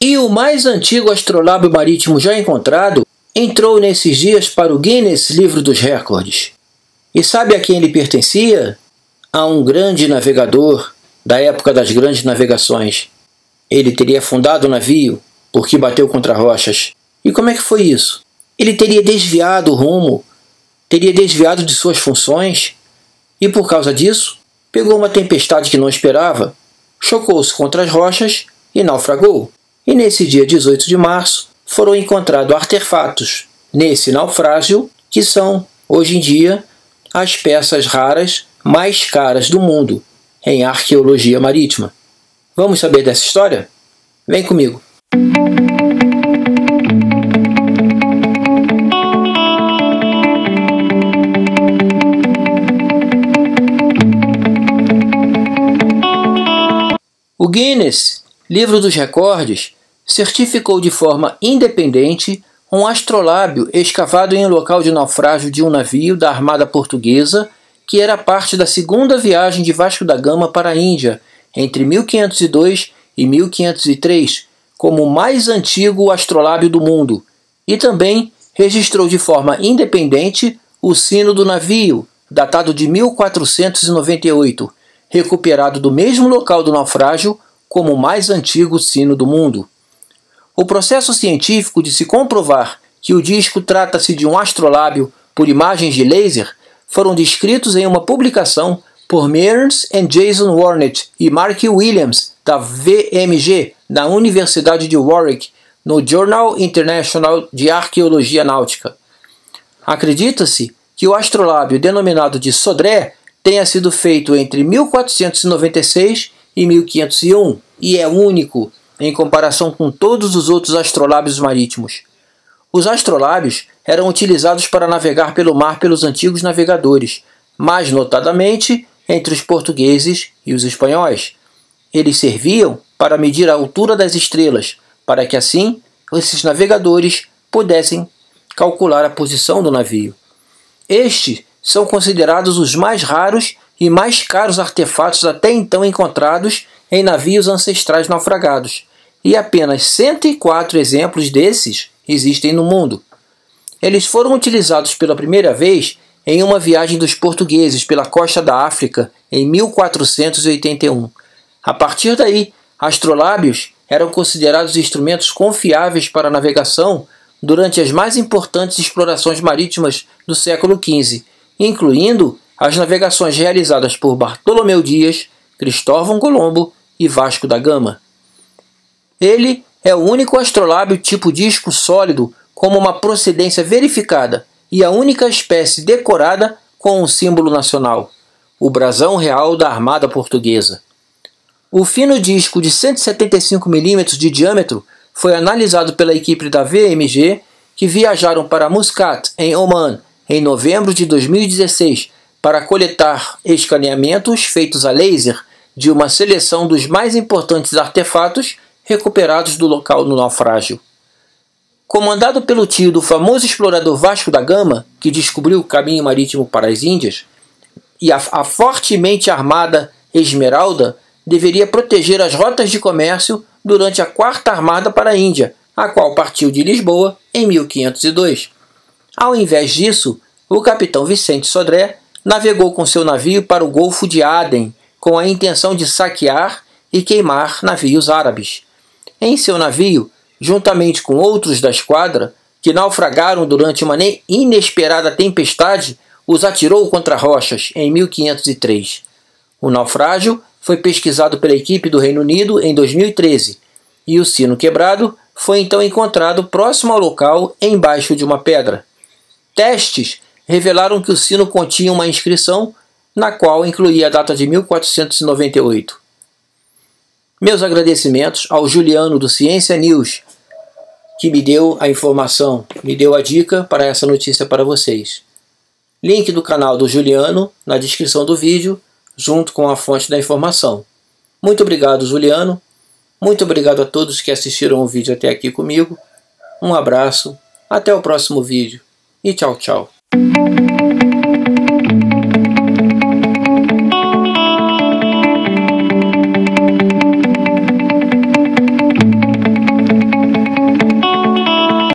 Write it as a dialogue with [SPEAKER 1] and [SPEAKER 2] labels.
[SPEAKER 1] E o mais antigo astrolábio marítimo já encontrado entrou nesses dias para o Guinness Livro dos Recordes. E sabe a quem ele pertencia? A um grande navegador da época das grandes navegações. Ele teria afundado o navio porque bateu contra rochas. E como é que foi isso? Ele teria desviado o rumo, teria desviado de suas funções, e por causa disso, pegou uma tempestade que não esperava, chocou-se contra as rochas e naufragou. E nesse dia 18 de março foram encontrados artefatos nesse naufrágio que são, hoje em dia, as peças raras mais caras do mundo em arqueologia marítima. Vamos saber dessa história? Vem comigo! O Guinness, Livro dos Recordes, certificou de forma independente um astrolábio escavado em um local de naufrágio de um navio da Armada Portuguesa que era parte da segunda viagem de Vasco da Gama para a Índia, entre 1502 e 1503, como o mais antigo astrolábio do mundo, e também registrou de forma independente o sino do navio, datado de 1498, recuperado do mesmo local do naufrágio como o mais antigo sino do mundo. O processo científico de se comprovar que o disco trata-se de um astrolábio por imagens de laser foram descritos em uma publicação por Mearns and Jason Warnett e Mark Williams, da VMG, na Universidade de Warwick, no Journal International de Arqueologia Náutica. Acredita-se que o astrolábio denominado de Sodré tenha sido feito entre 1496 e 1501 e é único em comparação com todos os outros astrolábios marítimos. Os astrolábios eram utilizados para navegar pelo mar pelos antigos navegadores, mais notadamente entre os portugueses e os espanhóis. Eles serviam para medir a altura das estrelas, para que assim esses navegadores pudessem calcular a posição do navio. Estes são considerados os mais raros e mais caros artefatos até então encontrados em navios ancestrais naufragados, e apenas 104 exemplos desses existem no mundo. Eles foram utilizados pela primeira vez em uma viagem dos portugueses pela costa da África em 1481. A partir daí, astrolábios eram considerados instrumentos confiáveis para navegação durante as mais importantes explorações marítimas do século XV incluindo as navegações realizadas por Bartolomeu Dias, Cristóvão Colombo e Vasco da Gama. Ele é o único astrolábio tipo disco sólido com uma procedência verificada e a única espécie decorada com um símbolo nacional, o brasão real da Armada Portuguesa. O fino disco de 175 mm de diâmetro foi analisado pela equipe da VMG que viajaram para Muscat, em Oman, em novembro de 2016 para coletar escaneamentos feitos a laser de uma seleção dos mais importantes artefatos recuperados do local do naufrágio. Comandado pelo tio do famoso explorador Vasco da Gama, que descobriu o caminho marítimo para as Índias, e a, a fortemente armada Esmeralda deveria proteger as rotas de comércio durante a Quarta Armada para a Índia, a qual partiu de Lisboa em 1502. Ao invés disso, o capitão Vicente Sodré navegou com seu navio para o Golfo de Aden com a intenção de saquear e queimar navios árabes. Em seu navio, juntamente com outros da esquadra, que naufragaram durante uma inesperada tempestade, os atirou contra rochas em 1503. O naufrágio foi pesquisado pela equipe do Reino Unido em 2013 e o sino quebrado foi então encontrado próximo ao local embaixo de uma pedra. Testes revelaram que o sino continha uma inscrição na qual incluía a data de 1498. Meus agradecimentos ao Juliano do Ciência News, que me deu a informação, me deu a dica para essa notícia para vocês. Link do canal do Juliano na descrição do vídeo, junto com a fonte da informação. Muito obrigado, Juliano. Muito obrigado a todos que assistiram o vídeo até aqui comigo. Um abraço, até o próximo vídeo e tchau, tchau. Thank you.